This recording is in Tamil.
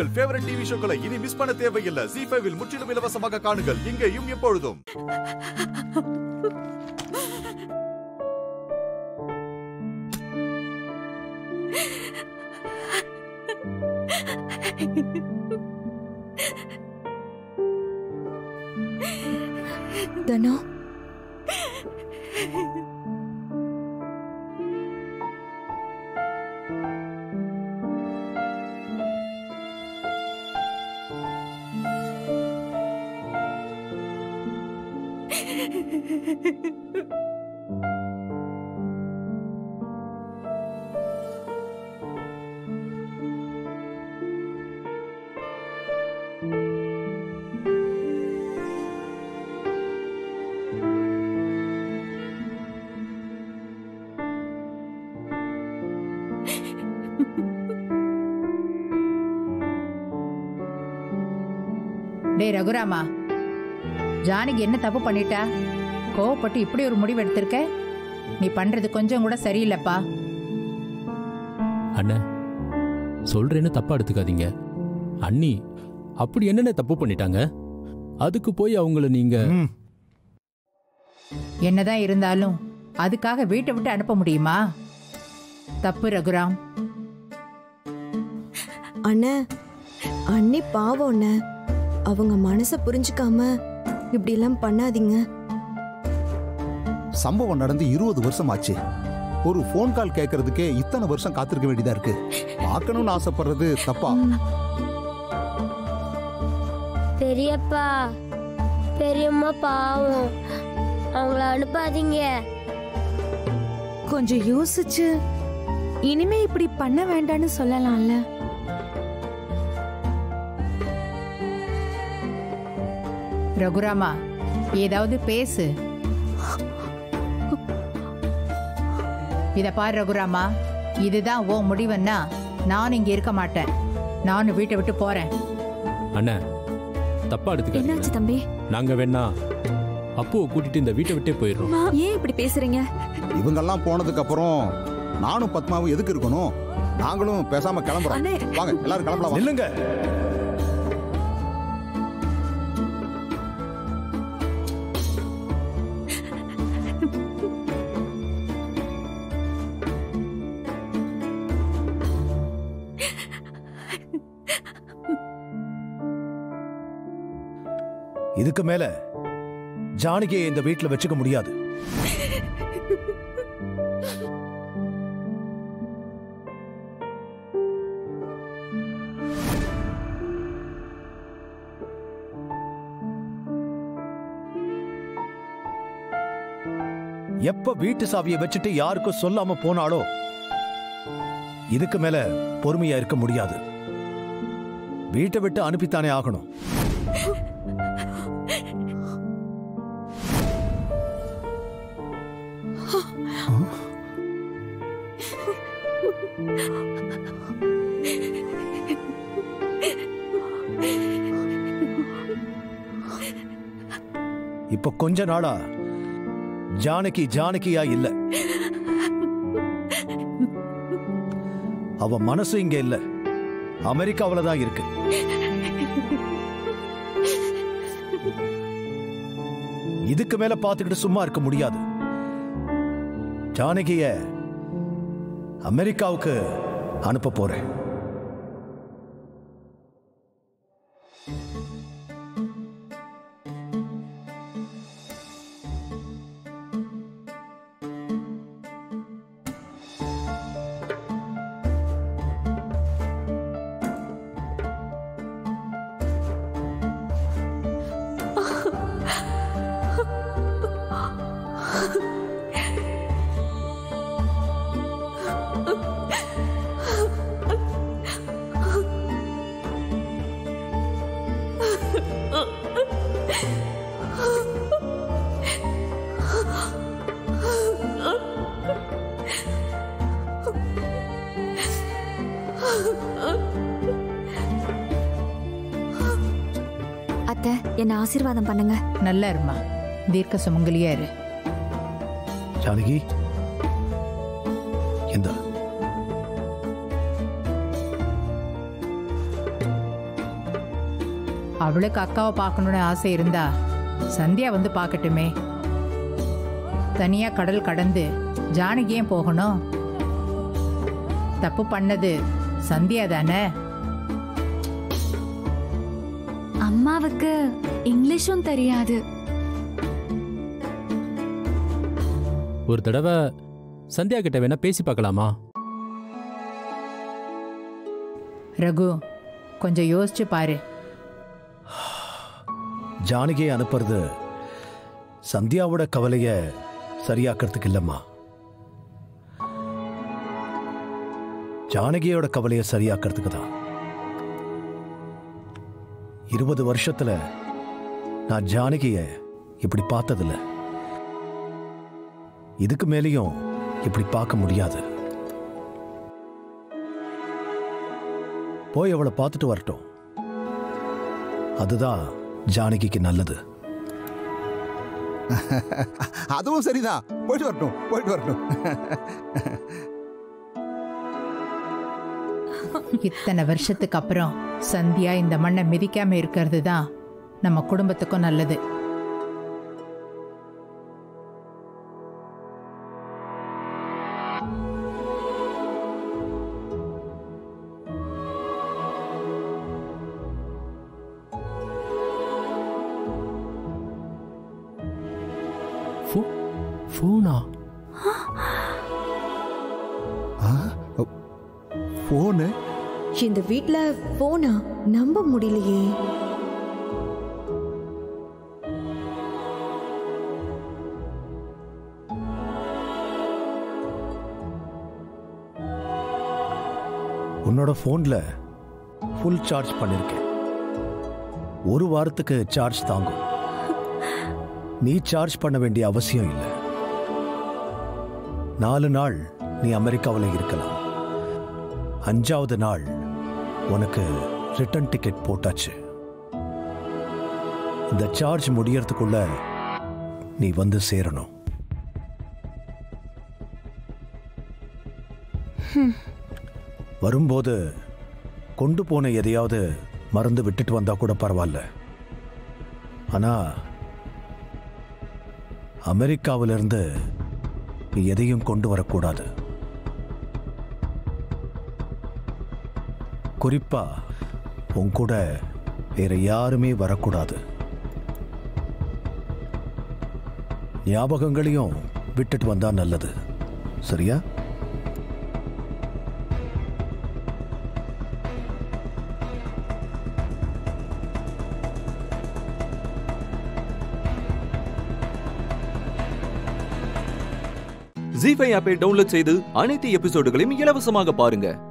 உங்கள் ஃபேவரட் டிவி ஷோக்களை இனி மிஸ் பண்ண தேவையில்லை. ஜி ஃபைவில் முற்றிலும் இலவசமாக காணுங்கள். இங்கேயும் எப்பொழுதும். தனோ? டேய் ரகுராமா ஜானகி என்ன தப்பு பண்ணிட்டா? கோவப்பட்டு இப்படி ஒரு முடிவு எடுத்திருக்க? நீ பண்றது கொஞ்சம் கூட சரியில்லைப்பா. அண்ணே சொல்றேன்னு தப்பா எடுத்துக்காதீங்க. அண்ணி அப்படி என்னென்ன தப்பு பண்ணிட்டாங்க? அதுக்கு போய் அவங்கள நீங்க என்னதான் இருந்தாலும் அதுக்காக வீட்டை விட்டு அனுப்ப முடியுமா? தப்பு ரகுராம். அண்ணே அண்ணி பாவம் அண்ணே. அவங்க மனச புரிஞ்சுக்காம இப்படி எல்லாம் பண்ணாதீங்க. சம்பவம் நடந்து இருபது வருஷம் ஆச்சு ஒரு ஃபோன் கால் கேட்கறதுக்கே இத்தனை வருஷம் காத்திருக்க வேண்டியதா இருக்கு. பார்க்கணும்னு ஆசைப்படுறது தப்பா? பெரியப்பா பெரியம்மா பாவம். அவங்கள அனுப்பாதீங்க. கொஞ்சம் யோசிச்சு இனிமே இப்படி பண்ண வேண்டாம்னு சொல்லலாம்ல. ரகுராமா ஏதாவது பேசு. இத பாரு ரகுராமா இதுதான் உன் முடிவுன்னா நான் இங்க இருக்க மாட்டேன். நானும் வீட்டை விட்டு போறேன். அண்ணே தப்பா எடுத்துக்காதீங்க. என்னாச்சு தம்பி? நாங்க வேணா அப்புவை கூட்டிட்டு இந்த வீட்டை விட்டே போயிடுறோம். ஏன் இப்படி பேசுறீங்க? இவங்கெல்லாம் போனதுக்கு அப்புறம் நானும் பத்மாவும் எதுக்கு இருக்கணும்? நாங்களும் பேசாம கிளம்புறோம். வாங்க எல்லாரும் கிளம்பலாம் வாங்க. இதுக்கு மேல ஜானகியை இந்த வீட்டுல வச்சுக்க முடியாது. எப்ப வீட்டு சாவியை வச்சுட்டு யாருக்கும் சொல்லாம போனாலோ இதுக்கு மேல பொறுமையா இருக்க முடியாது. வீட்டை விட்டு அனுப்பித்தானே ஆகணும். இப்ப கொஞ்ச நாளா ஜானகி ஜானகியா இல்ல. அவ மனசு இங்க இல்ல. அமெரிக்காவில தான் இருக்கு. இதுக்கு மேல பாத்துக்கிட்டு சும்மா இருக்க முடியாது. ஜானகிய அமெரிக்காவுக்கு அனுப்ப போறேன். என்ன ஆசீர்வாதம் பண்ணுங்க. நல்லா இருமா. தீர்க்க சுமங்கலியா இரு. ஜானகி இந்த அவளுக்கு அக்காவை பார்க்கணும்னு ஆசை இருந்தா சந்தியா வந்து பார்க்கட்டுமே. தனியா கடல் கடந்து ஜானகி ஏன் போகணும். தப்பு பண்ணது சந்தியா தானே? அம்மாவுக்கு இங்கிலீஷும் தெரியாது. ஒரு தடவை சந்தியா கிட்ட வேணா பேசி பார்க்கலாமா? ரகு கொஞ்சம் யோசிச்சு பாரு. ஜானகியை அனுப்புறது சந்தியாவோட கவலைய சரியாக்கிறதுக்கு இல்லம்மா. ஜானகியோட கவலைய சரியாக்கிறதுக்கு தான். இருபது வருஷத்துல நான் ஜானகிய இப்படி பார்த்ததில்ல. இதுக்கு மேலேயும் இப்படி பார்க்க முடியாது. போய் அவளை பார்த்துட்டு வரட்டும். அதுதான் ஜானகிக்கு நல்லது. அதுவும் சரிதான். போயிட்டு வரட்டும் போயிட்டு வரட்டும். இத்தனை வருஷத்துக்கு அப்புறம் சந்தியா இந்த மண்ணை மிதிக்காம இருக்கிறது தான் நம்ம குடும்பத்துக்கும் நல்லது. ஃபோ- ஃபோனா? போனு இந்த வீட்ல போனா நம்ப முடியலையே. உன்னோட போன்ல ஃபுல் சார்ஜ் பண்ணிருக்கேன். ஒரு வாரத்துக்கு சார்ஜ் தாங்கும். நீ சார்ஜ் பண்ண வேண்டிய அவசியம் இல்லை. நாலு நாள் நீ அமெரிக்காவில் இருக்கலாம். அஞ்சாவது நாள் உனக்கு ரிட்டர்ன் டிக்கெட் போட்டாச்சு. இந்த சார்ஜ் முடியறதுக்குள்ள நீ வந்து சேரணும். வரும்போது கொண்டு போன எதையாவது மறந்து விட்டுட்டு வந்தா கூட பரவாயில்ல. ஆனா அமெரிக்காவிலிருந்து நீ எதையும் கொண்டு வரக்கூடாது. குறிப்பா உன் கூட வேற யாருமே வரக்கூடாது. ஞாபகங்களையும் விட்டுட்டு வந்தா நல்லது. சரியா? ஜிஃபை ஆப்பை டவுன்லோட் செய்து அனைத்து எபிசோடுகளையும் இலவசமாக பாருங்க.